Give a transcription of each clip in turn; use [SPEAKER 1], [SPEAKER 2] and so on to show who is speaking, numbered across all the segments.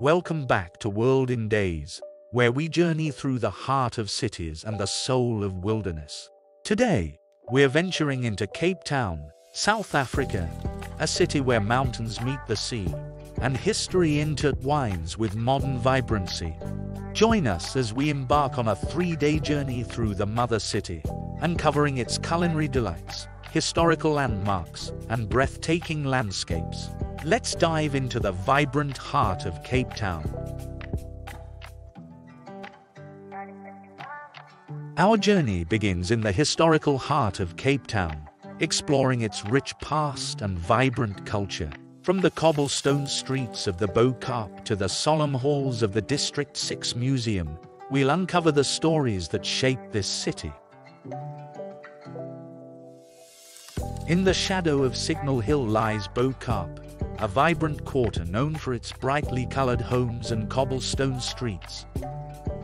[SPEAKER 1] Welcome back to World in Days, where we journey through the heart of cities and the soul of wilderness. Today, we're venturing into Cape Town, South Africa, a city where mountains meet the sea, and history intertwines with modern vibrancy. Join us as we embark on a three-day journey through the mother city, uncovering its culinary delights, historical landmarks, and breathtaking landscapes. Let's dive into the vibrant heart of Cape Town. Our journey begins in the historical heart of Cape Town, exploring its rich past and vibrant culture. From the cobblestone streets of the Bo-Kaap to the solemn halls of the District 6 Museum, we'll uncover the stories that shape this city. In the shadow of Signal Hill lies Bo-Kaap, a vibrant quarter known for its brightly colored homes and cobblestone streets.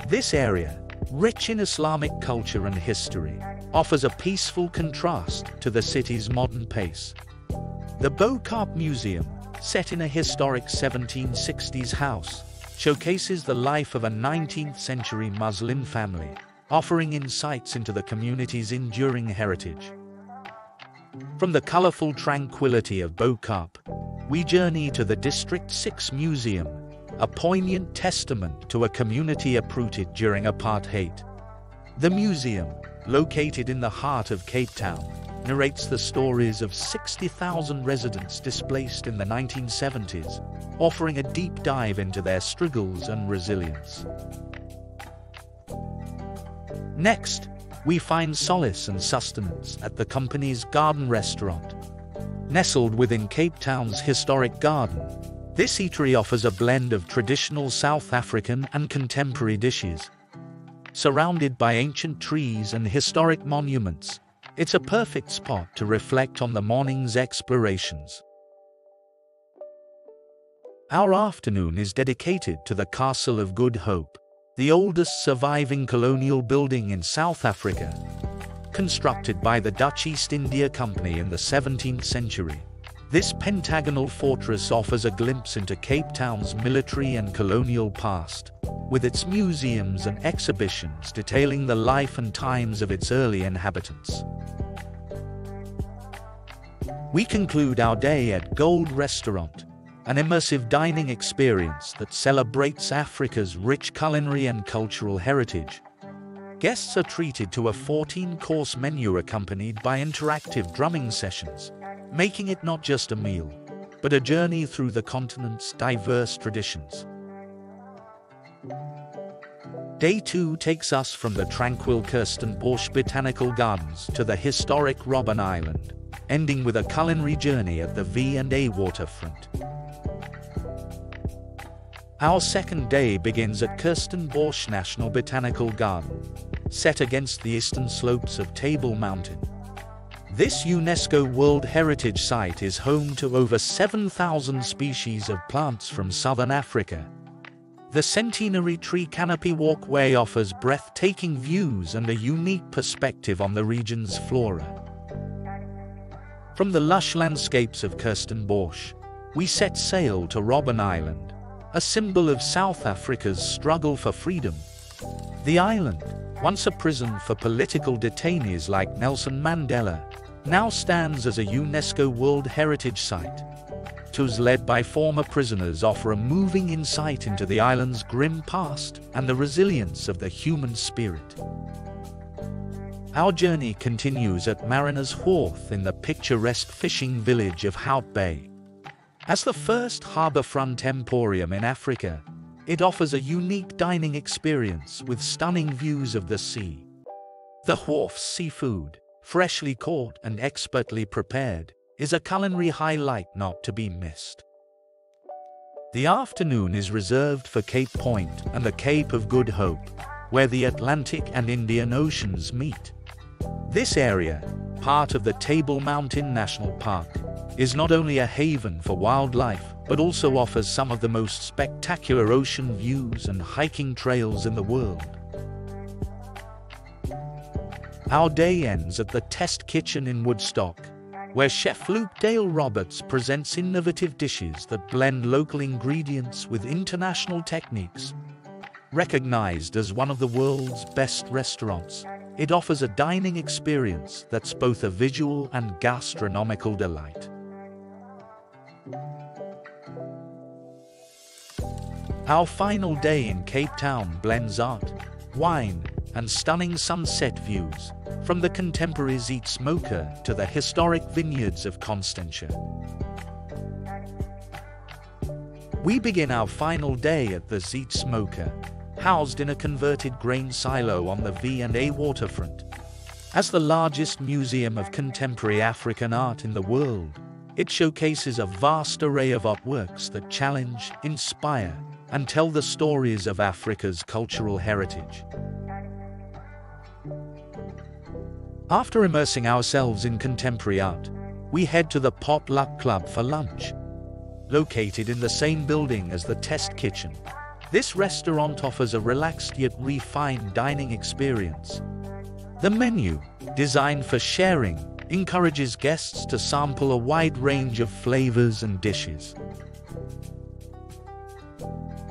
[SPEAKER 1] This area, rich in Islamic culture and history, offers a peaceful contrast to the city's modern pace. The Bo-Kaap Museum, set in a historic 1760s house, showcases the life of a 19th century Muslim family, offering insights into the community's enduring heritage. From the colorful tranquility of Bo-Kaap, we journey to the District 6 Museum, a poignant testament to a community uprooted during apartheid. The museum, located in the heart of Cape Town, narrates the stories of 60,000 residents displaced in the 1970s, offering a deep dive into their struggles and resilience. Next, we find solace and sustenance at the company's garden restaurant. Nestled within Cape Town's historic garden, this eatery offers a blend of traditional South African and contemporary dishes. Surrounded by ancient trees and historic monuments, it's a perfect spot to reflect on the morning's explorations. Our afternoon is dedicated to the Castle of Good Hope, the oldest surviving colonial building in South Africa, constructed by the Dutch East India Company in the 17th century. This pentagonal fortress offers a glimpse into Cape Town's military and colonial past, with its museums and exhibitions detailing the life and times of its early inhabitants. We conclude our day at Gold Restaurant, an immersive dining experience that celebrates Africa's rich culinary and cultural heritage. Guests are treated to a 14-course menu accompanied by interactive drumming sessions, making it not just a meal, but a journey through the continent's diverse traditions. Day 2 takes us from the tranquil Kirstenbosch Botanical Gardens to the historic Robben Island, ending with a culinary journey at the V&A waterfront. Our second day begins at Kirstenbosch National Botanical Garden, set against the eastern slopes of Table Mountain. This UNESCO World Heritage Site is home to over 7,000 species of plants from southern Africa. The centenary tree canopy walkway offers breathtaking views and a unique perspective on the region's flora. From the lush landscapes of Kirstenbosch, we set sail to Robben Island, a symbol of South Africa's struggle for freedom. The island, once a prison for political detainees like Nelson Mandela, now stands as a UNESCO World Heritage Site. Tours led by former prisoners offer a moving insight into the island's grim past and the resilience of the human spirit. Our journey continues at Mariner's Wharf in the picturesque fishing village of Hout Bay. As the first harbourfront emporium in Africa, it offers a unique dining experience with stunning views of the sea. The wharf's seafood, freshly caught and expertly prepared, is a culinary highlight not to be missed. The afternoon is reserved for Cape Point and the Cape of Good Hope, where the Atlantic and Indian Oceans meet. This area, part of the Table Mountain National Park, is not only a haven for wildlife, but also offers some of the most spectacular ocean views and hiking trails in the world. Our day ends at the Test Kitchen in Woodstock, where chef Luke Dale Roberts presents innovative dishes that blend local ingredients with international techniques. Recognized as one of the world's best restaurants, it offers a dining experience that's both a visual and gastronomical delight. Our final day in Cape Town blends art, wine, and stunning sunset views, from the contemporary Zeitz MOCAA to the historic vineyards of Constantia. We begin our final day at the Zeitz MOCAA, housed in a converted grain silo on the V&A waterfront. As the largest museum of contemporary African art in the world, it showcases a vast array of artworks that challenge, inspire, and tell the stories of Africa's cultural heritage. After immersing ourselves in contemporary art, we head to the Potluck Club for lunch. Located in the same building as the Test Kitchen, this restaurant offers a relaxed yet refined dining experience. The menu, designed for sharing, encourages guests to sample a wide range of flavors and dishes.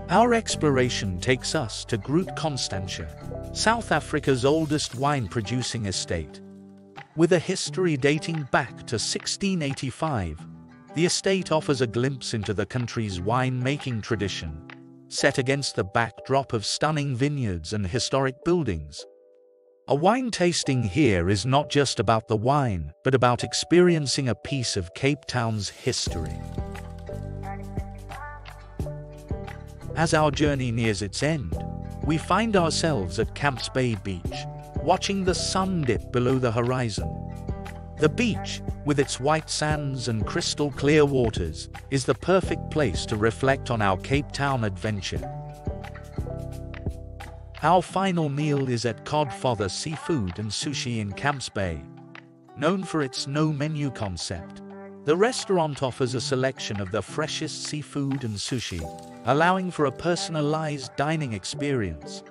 [SPEAKER 1] Our exploration takes us to Groot Constantia, South Africa's oldest wine-producing estate. With a history dating back to 1685, the estate offers a glimpse into the country's wine-making tradition, set against the backdrop of stunning vineyards and historic buildings. A wine tasting here is not just about the wine, but about experiencing a piece of Cape Town's history. As our journey nears its end, we find ourselves at Camps Bay Beach, watching the sun dip below the horizon. The beach, with its white sands and crystal clear waters, is the perfect place to reflect on our Cape Town adventure. Our final meal is at Codfather Seafood and Sushi in Camps Bay. Known for its no-menu concept, the restaurant offers a selection of the freshest seafood and sushi, allowing for a personalized dining experience.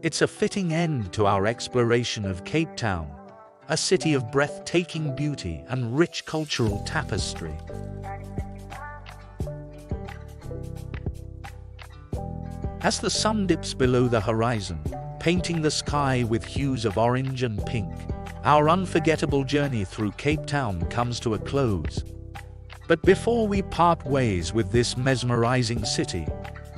[SPEAKER 1] It's a fitting end to our exploration of Cape Town, a city of breathtaking beauty and rich cultural tapestry. As the sun dips below the horizon, painting the sky with hues of orange and pink, our unforgettable journey through Cape Town comes to a close. But before we part ways with this mesmerizing city,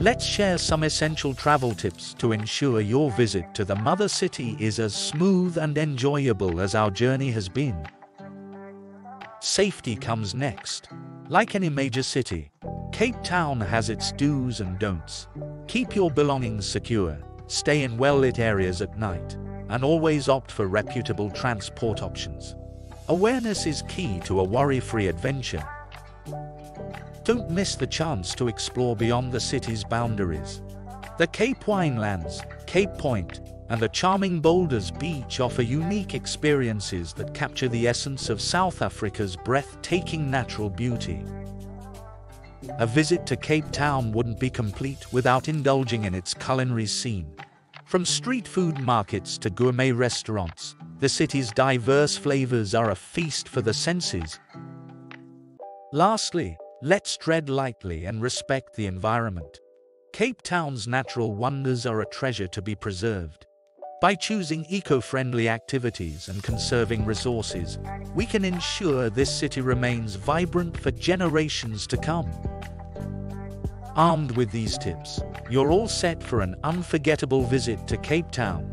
[SPEAKER 1] Let's share some essential travel tips to ensure your visit to the mother city is as smooth and enjoyable as our journey has been. Safety comes next. Like any major city, Cape Town has its do's and don'ts. Keep your belongings secure, stay in well-lit areas at night, and always opt for reputable transport options. Awareness is key to a worry-free adventure, don't miss the chance to explore beyond the city's boundaries. The Cape Winelands, Cape Point, and the charming Boulders Beach offer unique experiences that capture the essence of South Africa's breathtaking natural beauty. A visit to Cape Town wouldn't be complete without indulging in its culinary scene. From street food markets to gourmet restaurants, the city's diverse flavors are a feast for the senses. Lastly, Let's tread lightly and respect the environment. Cape Town's natural wonders are a treasure to be preserved. By choosing eco-friendly activities and conserving resources, we can ensure this city remains vibrant for generations to come. Armed with these tips, you're all set for an unforgettable visit to Cape Town.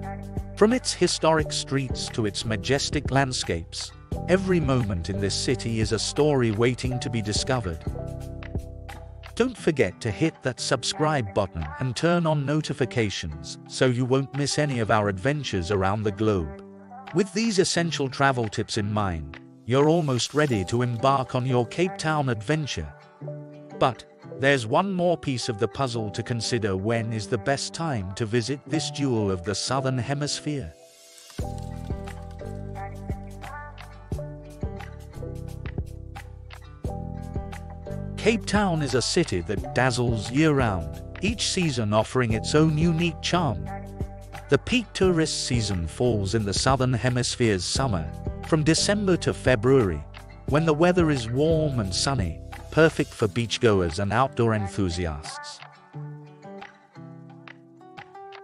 [SPEAKER 1] From its historic streets to its majestic landscapes, Every moment in this city is a story waiting to be discovered. Don't forget to hit that subscribe button and turn on notifications so you won't miss any of our adventures around the globe. With these essential travel tips in mind, you're almost ready to embark on your Cape Town adventure. But there's one more piece of the puzzle to consider when is the best time to visit this jewel of the Southern Hemisphere. Cape Town is a city that dazzles year-round, each season offering its own unique charm. The peak tourist season falls in the southern hemisphere's summer, from December to February. when the weather is warm and sunny, perfect for beachgoers and outdoor enthusiasts.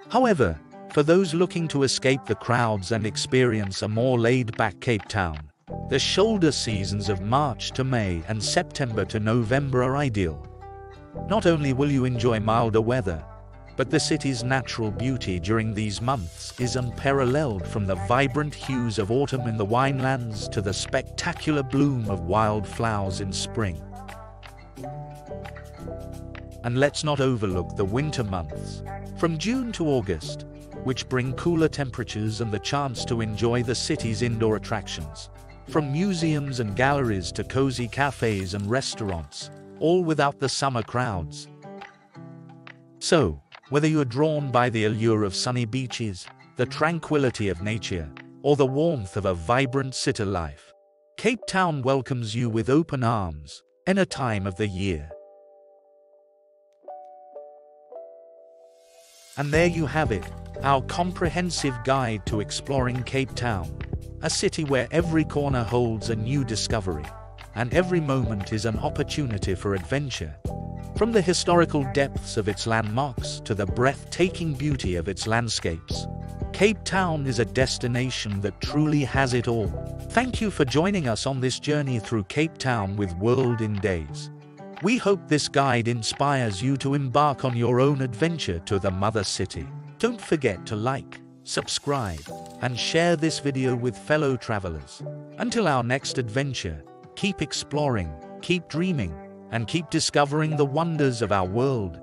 [SPEAKER 1] However, for those looking to escape the crowds and experience a more laid-back Cape Town, the shoulder seasons of March to May and September to November are ideal. Not only will you enjoy milder weather, but the city's natural beauty during these months is unparalleled from the vibrant hues of autumn in the winelands to the spectacular bloom of wildflowers in spring. And let's not overlook the winter months, from June to August, which bring cooler temperatures and the chance to enjoy the city's indoor attractions. From museums and galleries to cozy cafes and restaurants, all without the summer crowds. So, whether you're drawn by the allure of sunny beaches, the tranquility of nature, or the warmth of a vibrant city life, Cape Town welcomes you with open arms, any time of the year. And there you have it, our comprehensive guide to exploring Cape Town, a city where every corner holds a new discovery, and every moment is an opportunity for adventure. From the historical depths of its landmarks to the breathtaking beauty of its landscapes, Cape Town is a destination that truly has it all. Thank you for joining us on this journey through Cape Town with World in Days. We hope this guide inspires you to embark on your own adventure to the Mother City. Don't forget to like, subscribe, and share this video with fellow travelers. Until our next adventure, keep exploring, keep dreaming, and keep discovering the wonders of our world.